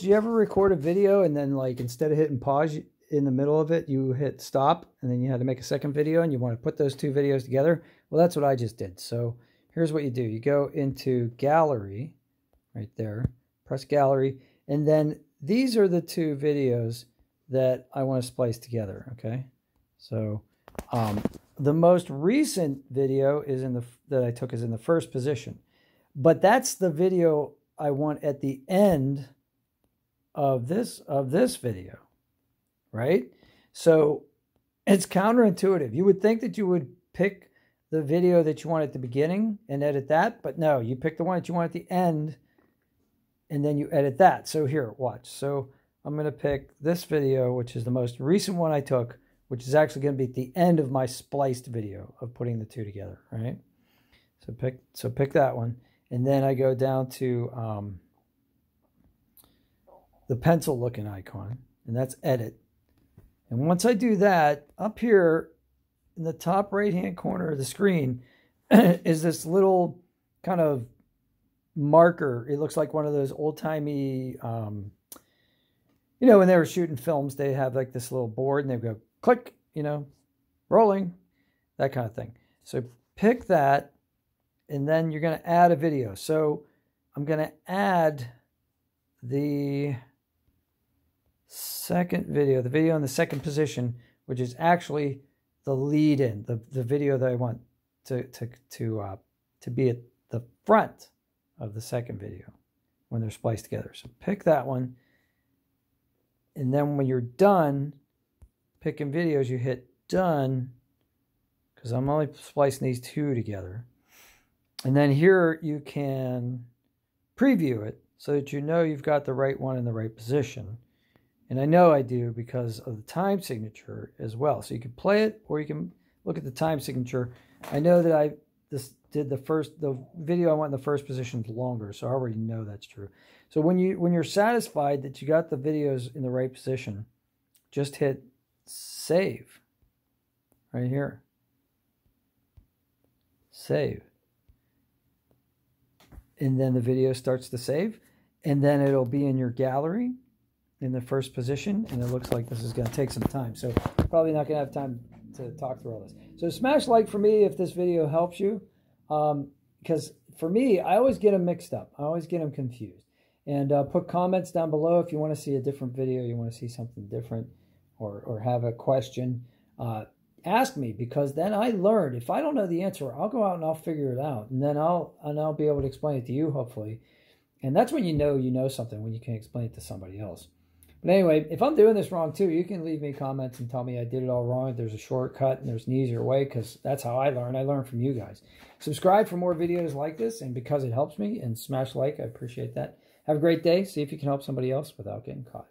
Did you ever record a video and then like instead of hitting pause in the middle of it, you hit stop and then you had to make a second video and you want to put those two videos together? Well, that's what I just did. So here's what you do. You go into gallery right there, press gallery, and then these are the two videos that I want to splice together, okay? So um, the most recent video is in the that I took is in the first position. But that's the video I want at the end of this of this video, right? So it's counterintuitive. You would think that you would pick the video that you want at the beginning and edit that, but no, you pick the one that you want at the end and then you edit that. So here, watch. So I'm going to pick this video, which is the most recent one I took, which is actually going to be at the end of my spliced video of putting the two together, right? So pick so pick that one. And then I go down to um, the pencil looking icon, and that's edit. And once I do that, up here in the top right hand corner of the screen is this little kind of marker. It looks like one of those old timey, um, you know, when they were shooting films, they have like this little board and they go click, you know, rolling, that kind of thing. So pick that, and then you're going to add a video. So I'm going to add the second video, the video in the second position, which is actually the lead in, the, the video that I want to, to, to, uh, to be at the front of the second video when they're spliced together. So pick that one. And then when you're done picking videos, you hit done because I'm only splicing these two together. And then here you can preview it so that you know you've got the right one in the right position. And I know I do because of the time signature as well. So you can play it or you can look at the time signature. I know that I this did the first the video I went in the first position longer, so I already know that's true. So when you when you're satisfied that you got the videos in the right position, just hit save right here. Save. And then the video starts to save and then it'll be in your gallery in the first position, and it looks like this is going to take some time. So probably not going to have time to talk through all this. So smash like for me if this video helps you, because um, for me, I always get them mixed up. I always get them confused. And uh, put comments down below if you want to see a different video, you want to see something different, or or have a question. Uh, ask me because then I learn. If I don't know the answer, I'll go out and I'll figure it out, and then I'll and I'll be able to explain it to you hopefully. And that's when you know you know something when you can explain it to somebody else. But anyway, if I'm doing this wrong too, you can leave me comments and tell me I did it all wrong. There's a shortcut and there's an easier way because that's how I learn. I learn from you guys. Subscribe for more videos like this and because it helps me and smash like. I appreciate that. Have a great day. See if you can help somebody else without getting caught.